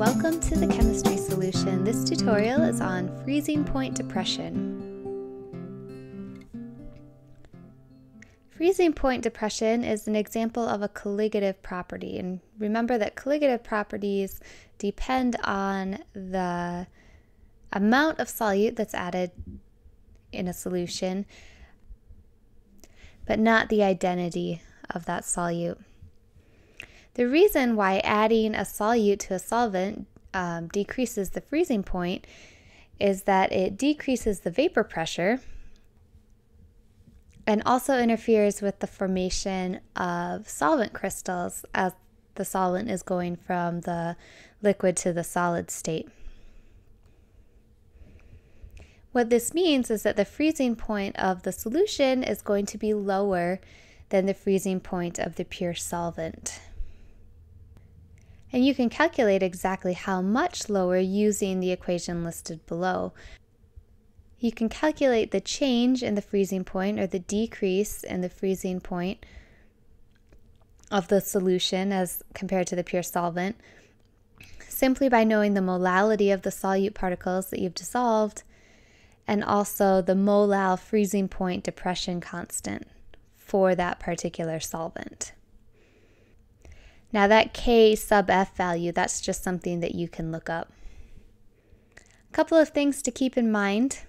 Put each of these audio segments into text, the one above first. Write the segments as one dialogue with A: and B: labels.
A: welcome to the chemistry solution. This tutorial is on freezing point depression. Freezing point depression is an example of a colligative property. And remember that colligative properties depend on the amount of solute that's added in a solution, but not the identity of that solute. The reason why adding a solute to a solvent um, decreases the freezing point is that it decreases the vapor pressure and also interferes with the formation of solvent crystals as the solvent is going from the liquid to the solid state. What this means is that the freezing point of the solution is going to be lower than the freezing point of the pure solvent. And you can calculate exactly how much lower using the equation listed below. You can calculate the change in the freezing point or the decrease in the freezing point of the solution as compared to the pure solvent simply by knowing the molality of the solute particles that you've dissolved and also the molal freezing point depression constant for that particular solvent. Now that K sub F value, that's just something that you can look up. A couple of things to keep in mind.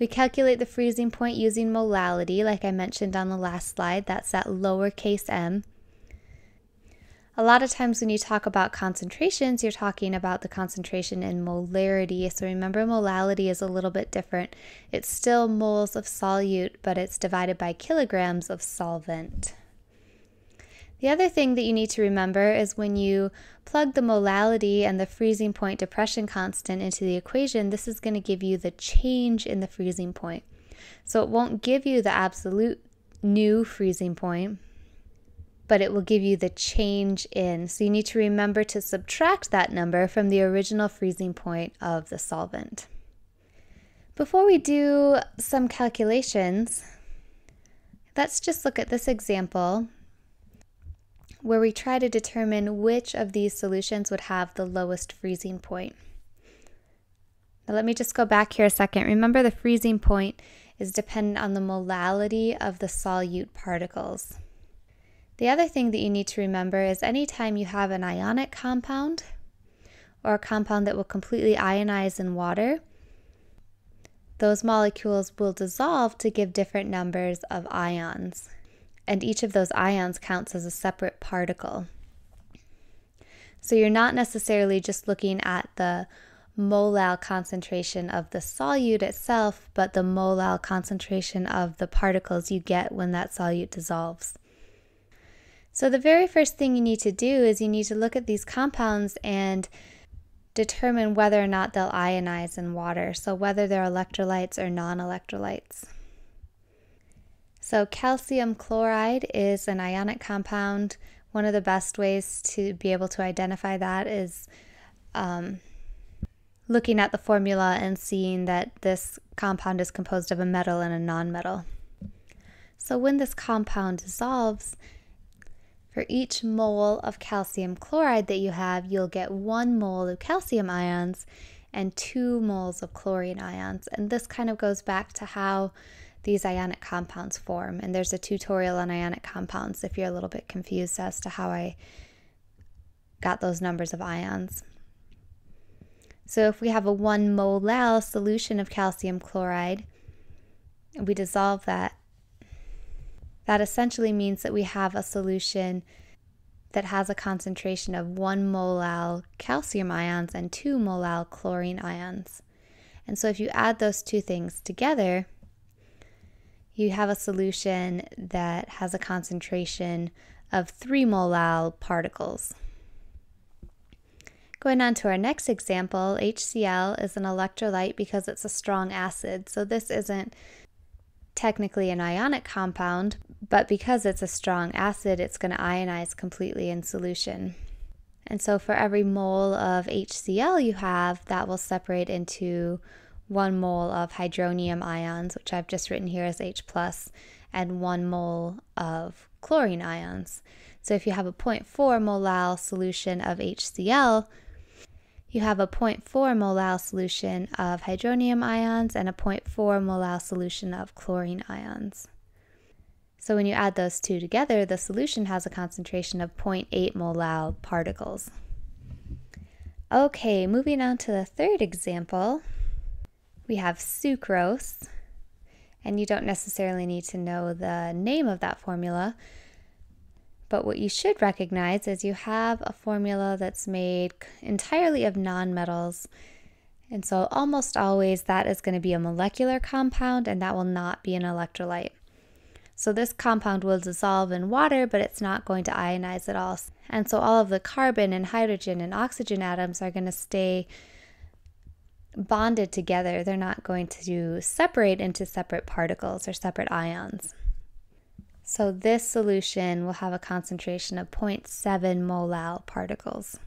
A: We calculate the freezing point using molality, like I mentioned on the last slide. That's that lowercase m. A lot of times when you talk about concentrations, you're talking about the concentration in molarity. So remember, molality is a little bit different. It's still moles of solute, but it's divided by kilograms of solvent. The other thing that you need to remember is when you plug the molality and the freezing point depression constant into the equation, this is going to give you the change in the freezing point. So it won't give you the absolute new freezing point, but it will give you the change in. So you need to remember to subtract that number from the original freezing point of the solvent. Before we do some calculations, let's just look at this example where we try to determine which of these solutions would have the lowest freezing point. Now let me just go back here a second. Remember the freezing point is dependent on the molality of the solute particles. The other thing that you need to remember is anytime you have an ionic compound or a compound that will completely ionize in water, those molecules will dissolve to give different numbers of ions and each of those ions counts as a separate particle. So you're not necessarily just looking at the molal concentration of the solute itself, but the molal concentration of the particles you get when that solute dissolves. So the very first thing you need to do is you need to look at these compounds and determine whether or not they'll ionize in water, so whether they're electrolytes or non electrolytes. So, calcium chloride is an ionic compound. One of the best ways to be able to identify that is um, looking at the formula and seeing that this compound is composed of a metal and a nonmetal. So, when this compound dissolves, for each mole of calcium chloride that you have, you'll get one mole of calcium ions and two moles of chlorine ions. And this kind of goes back to how these ionic compounds form. And there's a tutorial on ionic compounds if you're a little bit confused as to how I got those numbers of ions. So if we have a 1 molal solution of calcium chloride, we dissolve that, that essentially means that we have a solution that has a concentration of 1 molal calcium ions and 2 molal chlorine ions. And so if you add those two things together, you have a solution that has a concentration of 3 molal particles. Going on to our next example, HCl is an electrolyte because it's a strong acid. So this isn't technically an ionic compound, but because it's a strong acid, it's going to ionize completely in solution. And so for every mole of HCl you have, that will separate into one mole of hydronium ions, which I've just written here as H plus, and one mole of chlorine ions. So if you have a 0.4 molal solution of HCl, you have a 0.4 molal solution of hydronium ions and a 0.4 molal solution of chlorine ions. So when you add those two together, the solution has a concentration of 0.8 molal particles. Okay, moving on to the third example, we have sucrose, and you don't necessarily need to know the name of that formula, but what you should recognize is you have a formula that's made entirely of nonmetals. And so almost always that is going to be a molecular compound and that will not be an electrolyte. So this compound will dissolve in water, but it's not going to ionize at all. And so all of the carbon and hydrogen and oxygen atoms are going to stay bonded together. They're not going to separate into separate particles or separate ions. So this solution will have a concentration of 0.7 molal particles.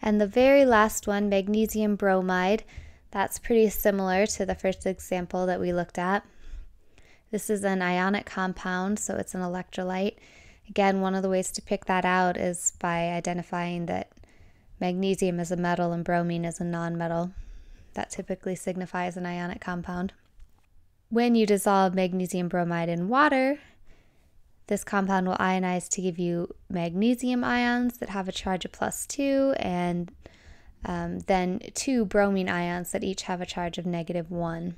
A: And the very last one, magnesium bromide, that's pretty similar to the first example that we looked at. This is an ionic compound, so it's an electrolyte. Again, one of the ways to pick that out is by identifying that magnesium is a metal and bromine is a nonmetal. That typically signifies an ionic compound. When you dissolve magnesium bromide in water, this compound will ionize to give you magnesium ions that have a charge of plus 2 and um, then two bromine ions that each have a charge of negative 1.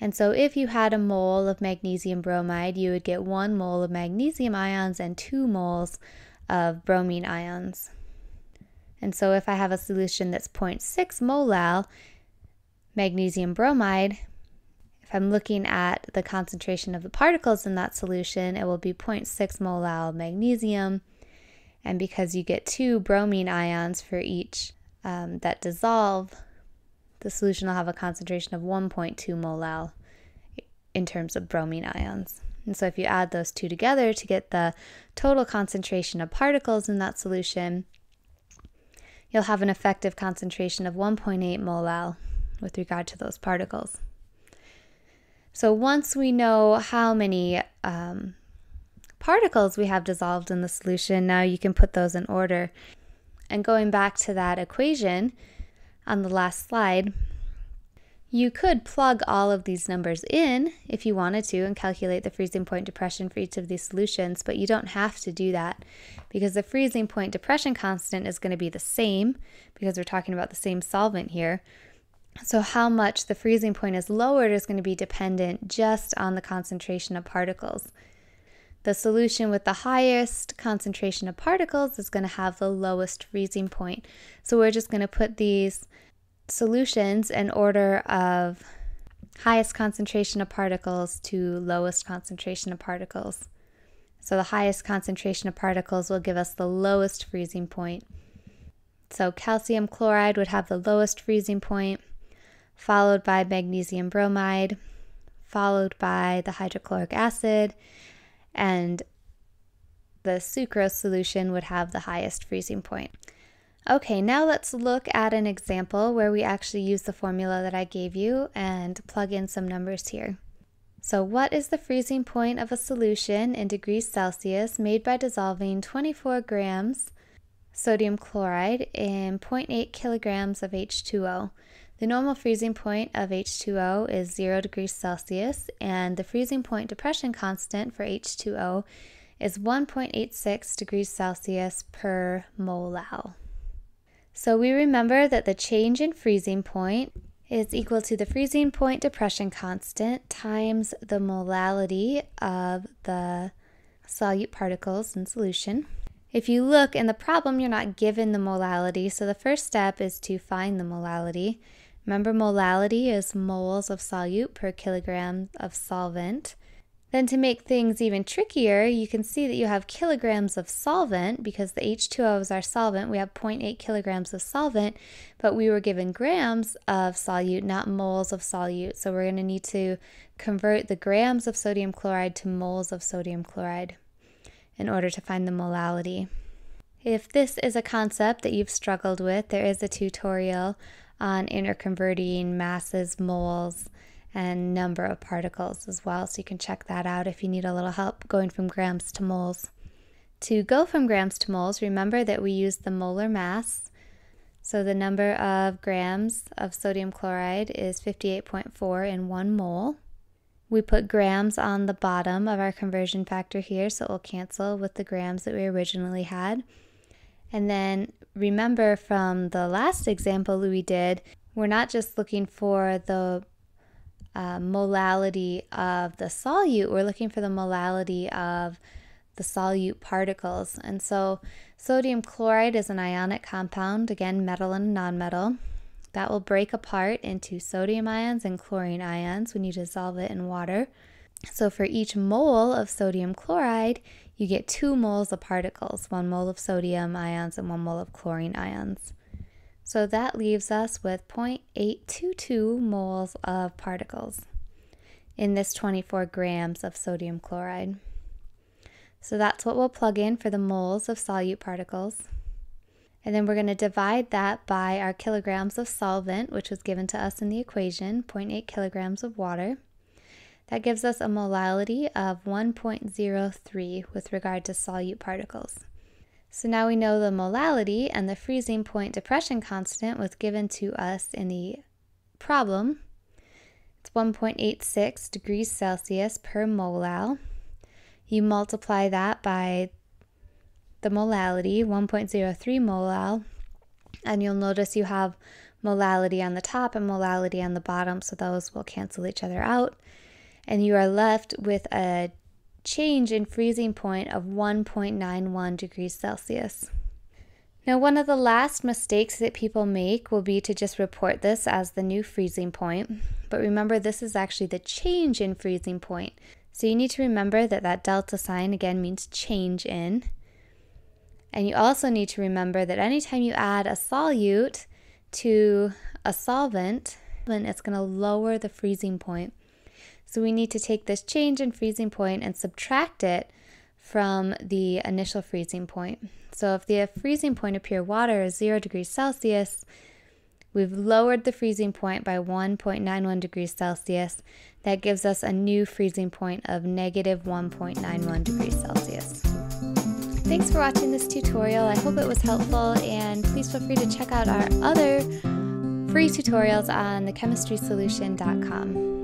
A: And so if you had a mole of magnesium bromide, you would get one mole of magnesium ions and two moles of bromine ions. And so if I have a solution that's 0.6 molal magnesium bromide, if I'm looking at the concentration of the particles in that solution, it will be 0.6 molal magnesium. And because you get two bromine ions for each um, that dissolve, the solution will have a concentration of 1.2 molal in terms of bromine ions. And so if you add those two together to get the total concentration of particles in that solution, you'll have an effective concentration of 1.8 molal with regard to those particles. So once we know how many um, particles we have dissolved in the solution, now you can put those in order. And going back to that equation on the last slide, you could plug all of these numbers in if you wanted to and calculate the freezing point depression for each of these solutions, but you don't have to do that because the freezing point depression constant is going to be the same because we're talking about the same solvent here. So, how much the freezing point is lowered is going to be dependent just on the concentration of particles. The solution with the highest concentration of particles is going to have the lowest freezing point. So, we're just going to put these solutions in order of highest concentration of particles to lowest concentration of particles. So, the highest concentration of particles will give us the lowest freezing point. So, calcium chloride would have the lowest freezing point followed by magnesium bromide, followed by the hydrochloric acid, and the sucrose solution would have the highest freezing point. Okay, now let's look at an example where we actually use the formula that I gave you and plug in some numbers here. So what is the freezing point of a solution in degrees Celsius made by dissolving 24 grams sodium chloride in 0.8 kilograms of H2O? The normal freezing point of H2O is 0 degrees Celsius, and the freezing point depression constant for H2O is 1.86 degrees Celsius per molal. So we remember that the change in freezing point is equal to the freezing point depression constant times the molality of the solute particles in solution. If you look in the problem, you're not given the molality, so the first step is to find the molality. Remember, molality is moles of solute per kilogram of solvent. Then to make things even trickier, you can see that you have kilograms of solvent because the H2O is our solvent. We have 0.8 kilograms of solvent, but we were given grams of solute, not moles of solute. So we're going to need to convert the grams of sodium chloride to moles of sodium chloride in order to find the molality. If this is a concept that you've struggled with, there is a tutorial on interconverting masses, moles, and number of particles as well. So you can check that out if you need a little help going from grams to moles. To go from grams to moles, remember that we use the molar mass. So the number of grams of sodium chloride is 58.4 in one mole. We put grams on the bottom of our conversion factor here, so it will cancel with the grams that we originally had. And then remember from the last example we did, we're not just looking for the uh, molality of the solute, we're looking for the molality of the solute particles. And so sodium chloride is an ionic compound, again, metal and nonmetal. That will break apart into sodium ions and chlorine ions when you dissolve it in water. So for each mole of sodium chloride, you get two moles of particles, one mole of sodium ions and one mole of chlorine ions. So that leaves us with 0.822 moles of particles in this 24 grams of sodium chloride. So that's what we'll plug in for the moles of solute particles. And then we're going to divide that by our kilograms of solvent, which was given to us in the equation, 0.8 kilograms of water. That gives us a molality of 1.03 with regard to solute particles. So now we know the molality and the freezing point depression constant was given to us in the problem. It's 1.86 degrees Celsius per molal. You multiply that by the molality, 1.03 molal, and you'll notice you have molality on the top and molality on the bottom, so those will cancel each other out. And you are left with a change in freezing point of 1.91 degrees Celsius. Now, one of the last mistakes that people make will be to just report this as the new freezing point. But remember, this is actually the change in freezing point. So you need to remember that that delta sign again means change in. And you also need to remember that anytime you add a solute to a solvent, then it's going to lower the freezing point. So we need to take this change in freezing point and subtract it from the initial freezing point. So if the freezing point of pure water is 0 degrees Celsius, we've lowered the freezing point by 1.91 degrees Celsius. That gives us a new freezing point of negative 1.91 degrees Celsius. Thanks for watching this tutorial. I hope it was helpful and please feel free to check out our other free tutorials on thechemistrysolution.com.